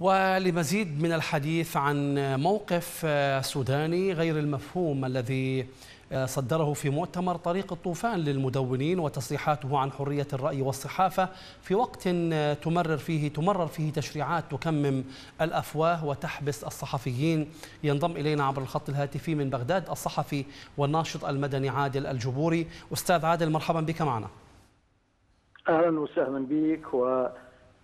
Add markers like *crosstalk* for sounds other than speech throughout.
ولمزيد من الحديث عن موقف سوداني غير المفهوم الذي صدره في مؤتمر طريق الطوفان للمدونين وتصريحاته عن حرية الرأي والصحافة في وقت تمرر فيه تمرر فيه تشريعات تكمم الأفواه وتحبس الصحفيين. ينضم إلينا عبر الخط الهاتفي من بغداد الصحفي والناشط المدني عادل الجبوري. أستاذ عادل مرحبا بك معنا. أهلا وسهلا بك و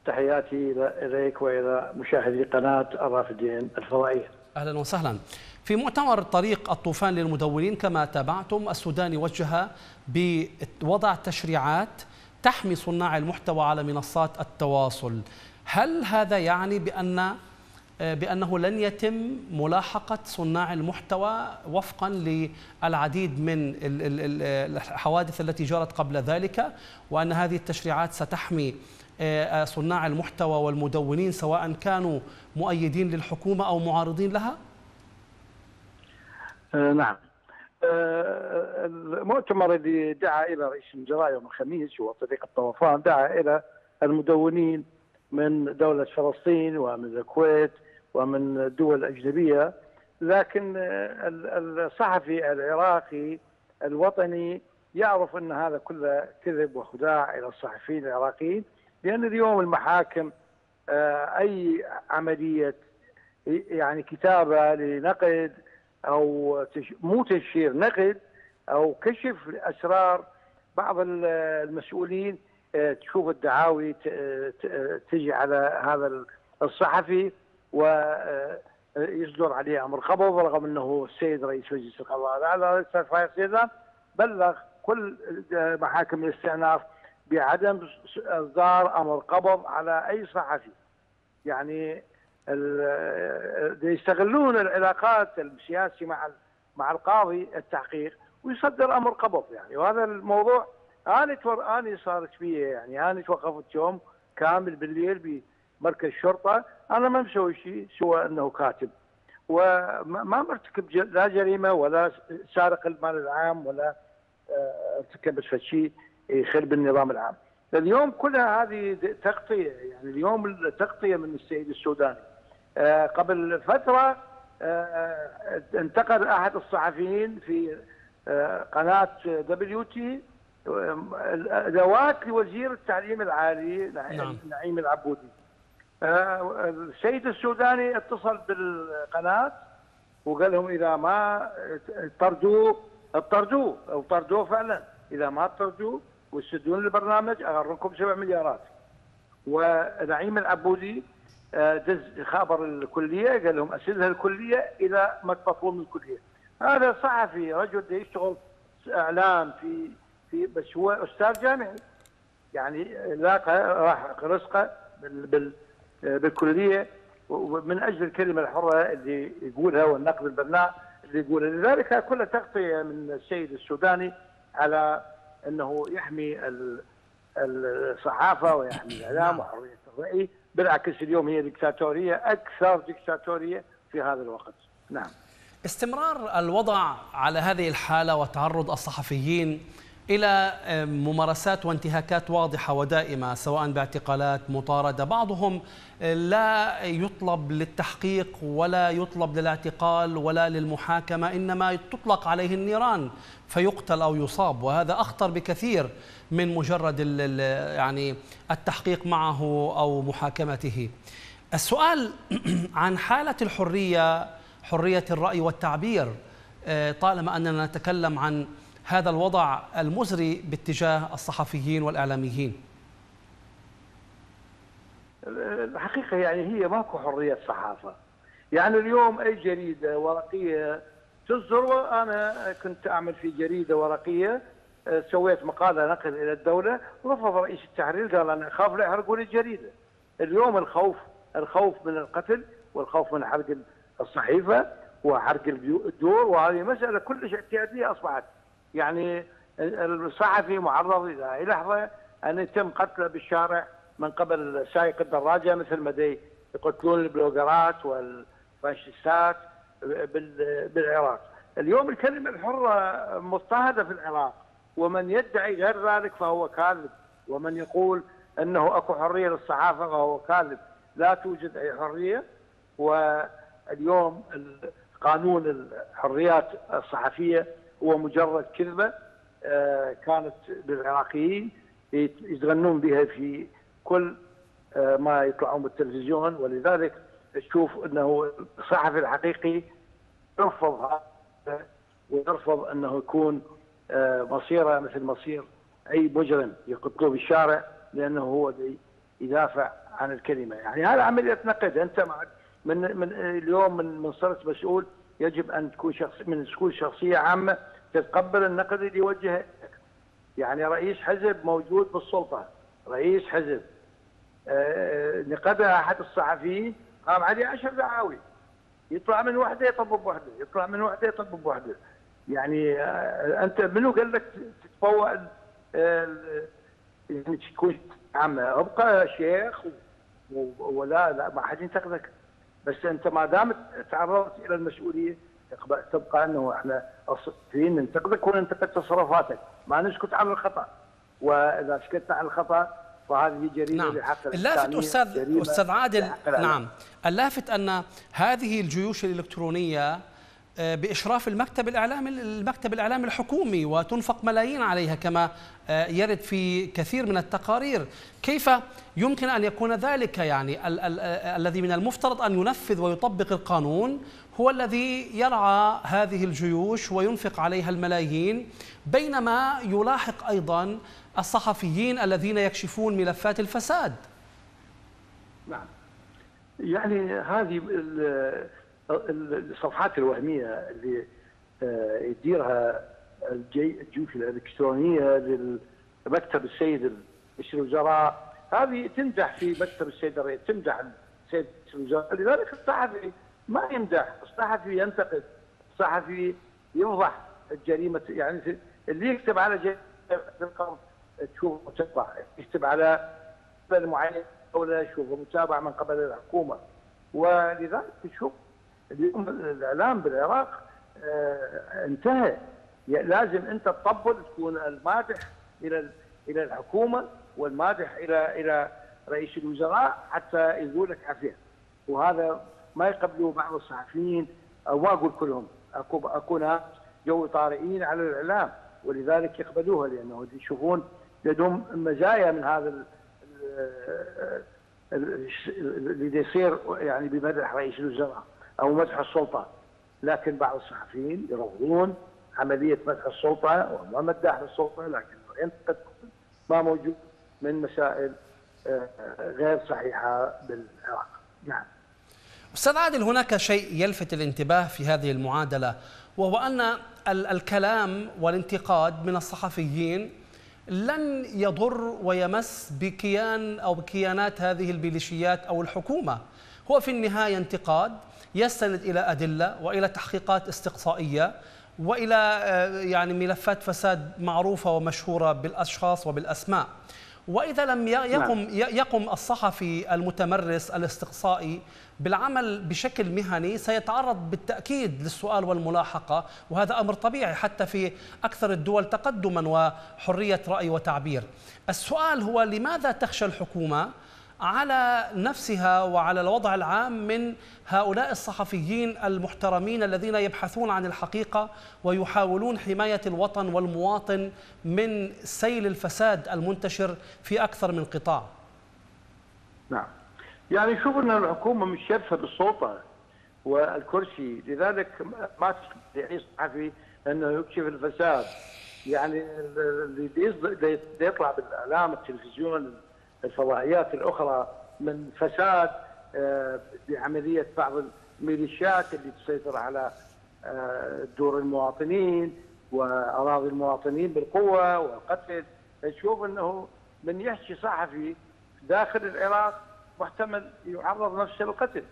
تحياتي إليك وإلى مشاهدي قناة الرافدين الفضائية. أهلا وسهلا. في مؤتمر طريق الطوفان للمدونين كما تابعتم السودان وجه بوضع تشريعات تحمي صناع المحتوى على منصات التواصل. هل هذا يعني بان بأنه لن يتم ملاحقة صناع المحتوى وفقا للعديد من الحوادث التي جرت قبل ذلك وأن هذه التشريعات ستحمي صناع المحتوى والمدونين سواء كانوا مؤيدين للحكومة أو معارضين لها؟ نعم. المؤتمر اللي دعا إلى رئيس الوزراء يوم الخميس هو طريق الطوفان دعا إلى المدونين من دولة فلسطين ومن الكويت ومن الدول الأجنبية لكن الصحفي العراقي الوطني يعرف أن هذا كله كذب وخداع إلى الصحفيين العراقيين. لأن اليوم المحاكم أي عملية يعني كتابة لنقد أو مو تشهير نقد أو كشف اسرار بعض المسؤولين تشوف الدعاوي تجي على هذا الصحفي ويصدر عليه أمر قبض رغم أنه السيد رئيس مجلس القضاء. الاعلى بلغ كل محاكم الاستئناف بعدم إصدار أمر قبض على أي صحفي. يعني يستغلون العلاقات السياسي مع مع القاضي التحقيق ويصدر أمر قبض يعني. وهذا الموضوع أنا. أنا صارت فيه يعني. أنا توقفت يوم كامل بالليل بمركز شرطه أنا ما مسوي شيء سوى أنه كاتب. وما مرتكب لا جريمة ولا سارق المال العام ولا ارتكبت شيء. يخرب النظام العام. اليوم كلها هذه تغطية يعني اليوم التغطية من السيد السوداني. آه قبل فترة آه انتقل أحد الصحفيين في آه قناة دبليو تي ادوات لوزير التعليم العالي نعم. نعيم العبودي. السيد السوداني اتصل بالقناة وقال لهم إذا ما طردوه طردوه فعلا. إذا ما طردوه ويسدون البرنامج اغركم 7 مليارات. ونعيم العبودي دز خابر الكلية قال لهم اسدها الكلية إلى ما من الكلية. هذا صحفي رجل يشتغل إعلام في في بس هو أستاذ جامعي. يعني لاقى راح رزقه بال بال بالكلية ومن أجل الكلمة الحرة اللي يقولها والنقد البناء اللي يقولها. لذلك كل تغطية من السيد السوداني على أنه يحمي الصحافة ويحمي الإعلام وحرية الرأي بالعكس اليوم هي دكتاتوريه أكثر دكتاتوريه في هذا الوقت. نعم. استمرار الوضع على هذه الحالة وتعرض الصحفيين إلى ممارسات وانتهاكات واضحة ودائمة سواء باعتقالات مطاردة. بعضهم لا يطلب للتحقيق ولا يطلب للاعتقال ولا للمحاكمة إنما تطلق عليه النيران فيقتل أو يصاب. وهذا أخطر بكثير من مجرد يعني التحقيق معه أو محاكمته. السؤال *clears throat* عن حالة الحرية حرية الرأي والتعبير. طالما أننا نتكلم عن هذا الوضع المزري باتجاه الصحفيين والإعلاميين. الحقيقة يعني هي ماكو حرية صحافة. يعني اليوم أي جريدة ورقية تصدر وأنا كنت أعمل في جريدة ورقية سويت مقالة نقل إلى الدولة رفض رئيس التحرير قال أنا أخاف لا يحرقوا لي الجريدة. اليوم الخوف الخوف من القتل والخوف من حرق الصحيفة وحرق الدور وهذه مسألة كلش اعتيادية أصبحت. يعني الصحفي معرض إلى أي لحظة أن يتم قتله بالشارع من قبل سائق الدراجة مثل ما يقتلون البلوجرات والفاشيستات بالعراق. اليوم الكلمة الحرة مضطهدة في العراق ومن يدعي غير ذلك فهو كاذب ومن يقول إنه أكو حرية للصحافة فهو كاذب. لا توجد أي حرية واليوم قانون الحريات الصحفية هو مجرد كذبة آه، كانت للعراقيين يتغنون بها في كل آه، ما يطلعون بالتلفزيون. ولذلك تشوف إنه الصحفي الحقيقي يرفض هذا ويرفض إنه يكون آه، مصيره مثل مصير أي مجرم يقتلوه بالشارع لأنه هو يدافع عن الكلمة، يعني هذا عملية نقد. أنت من من اليوم من من صرت مسؤول يجب أن تكون شخص من تكون شخصية عامة تتقبل النقد اللي يوجهه يعني رئيس حزب موجود بالسلطة. رئيس حزب. آه، نقدها أحد الصحفيين. قام عليه عشر دعاوي يطلع من وحده يطبب بوحده يطلع من وحده يطبب بوحده يعني آه، أنت منو قال لك تتفوق يعني تكون عامة؟ أبقى شيخ ولا لا ما حد ينتقدك. بس انت ما دام تعرضت إلى المسؤولية تبقى أنه إحنا الصحفيين ننتقدك وننتقد تصرفاتك. ما نسكت عن الخطأ. وإذا سكتنا عن الخطأ فهذه جريمة نعم. لحق اللافت أستاذ أستاذ عادل نعم. اللافت أن هذه الجيوش الإلكترونية آه، بإشراف المكتب الإعلامي المكتب الإعلامي الحكومي وتنفق ملايين عليها كما آه، يرد في كثير من التقارير، كيف يمكن أن يكون ذلك يعني ال ال الذي من المفترض أن ينفذ ويطبق القانون هو الذي يرعى هذه الجيوش وينفق عليها الملايين بينما يلاحق أيضا الصحفيين الذين يكشفون ملفات الفساد. نعم. يعني هذه الصفحات الوهمية اللي آه، يديرها الجيوش الإلكترونية لمكتب السيد رئيس الوزراء. هذه تمدح في مكتب السيد الرئيس تمدح السيد رئيس الوزراء. لذلك الصحفي ما يمدح الصحفي ينتقد الصحفي يفضح الجريمة يعني اللي يكتب على جريمة تشوف متابعه يكتب على معين ولا يشوف متابعه من قبل الحكومة. ولذلك تشوف اليوم الإعلام بالعراق آه، انتهى. لازم انت تطبل تكون المادح إلى إلى الحكومة والمادح إلى إلى رئيس الوزراء حتى يقول لك عافية. وهذا ما يقبلوه بعض الصحفيين. أو ما أقول كلهم. اكو أكو ناس جو طارئين على الإعلام. ولذلك يقبلوها لأنه يشوفون لديهم مزايا من هذا اللي يصير يعني بمدح رئيس الوزراء. أو مدح السلطة. لكن بعض الصحفيين يرفضون عملية مدح السلطة وما مدح للسلطه لكن ينتقد ما موجود من مسائل آه، غير صحيحة بالعراق. نعم. أستاذ عادل هناك شيء يلفت الانتباه في هذه المعادلة وهو أن الكلام والانتقاد من الصحفيين لن يضر ويمس بكيان أو بكيانات هذه الميليشيات أو الحكومة. هو في النهاية انتقاد يستند إلى أدلة وإلى تحقيقات استقصائية وإلى آه، يعني ملفات فساد معروفة ومشهورة بالأشخاص وبالأسماء وإذا لم يقم نعم. يقم الصحفي المتمرس الاستقصائي بالعمل بشكل مهني سيتعرض بالتأكيد للسؤال والملاحقة وهذا أمر طبيعي حتى في أكثر الدول تقدما وحرية رأي وتعبير. السؤال هو لماذا تخشى الحكومة على نفسها وعلى الوضع العام من هؤلاء الصحفيين المحترمين الذين يبحثون عن الحقيقة ويحاولون حماية الوطن والمواطن من سيل الفساد المنتشر في أكثر من قطاع. نعم. يعني شوف أن الحكومة مش شرفة بالسلطة والكرسي. لذلك ما تستطيع صحفي أنه يكشف الفساد. يعني اللي يطلع بالإعلام التلفزيون الفضائيات الأخرى من فساد آه، بعملية بعض الميليشيات اللي تسيطر على آه، دور المواطنين وأراضي المواطنين بالقوة والقتل. تشوف إنه من يحكي صحفي داخل العراق محتمل يعرض نفسه للقتل.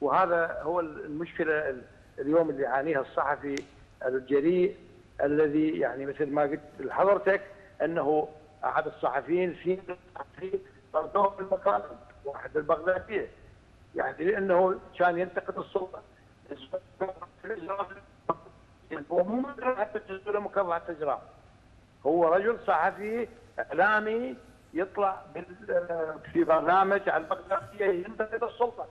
وهذا هو المشكلة اليوم اللي يعانيها الصحفي الجريء الذي يعني مثل ما قلت لحضرتك إنه أحد الصحفيين في طردوه من المقال واحد البغدادية. يعني لأنه كان ينتقد السلطه هو مو حتى تجوز له مكافاه اجرام هو رجل صحفي إعلامي يطلع في برنامج على البغدادية ينتقد السلطة.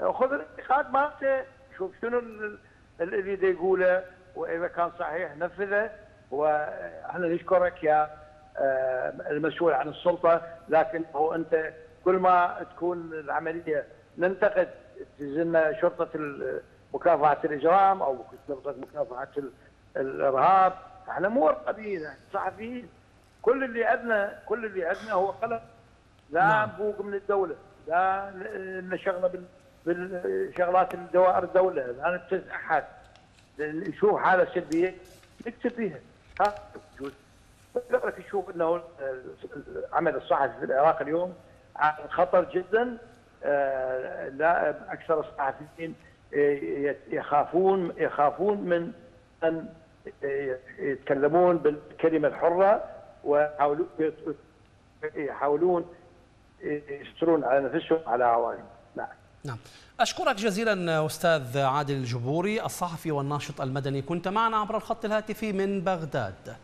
خذ الانتقاد مالته شوف شنو اللي يقوله وإذا كان صحيح نفذه. وإحنا نشكرك يا المسؤول عن السلطة لكن هو أنت كل ما تكون العملية ننتقد تزلنا شرطة مكافحة الإجرام أو شرطة مكافحة الإرهاب إحنا مو رقابيين صحفيين. كل اللي عندنا كل اللي عندنا هو قلم لا نعم. نبوق من الدولة لا نشغله بالشغلات الدوائر الدولة لا نبتز احد نشوف حالة سلبية نكتب فيها. ها لك تشوف إنه العمل الصحفي في العراق اليوم خطر جدا آه، لا أكثر الصحفيين يخافون يخافون من أن يتكلمون بالكلمة الحرة ويحاولون يحاولون يسترون على نفسهم على عوائلهم. نعم. نعم. أشكرك جزيلا أستاذ عادل الجبوري الصحفي والناشط المدني. كنت معنا عبر الخط الهاتفي من بغداد.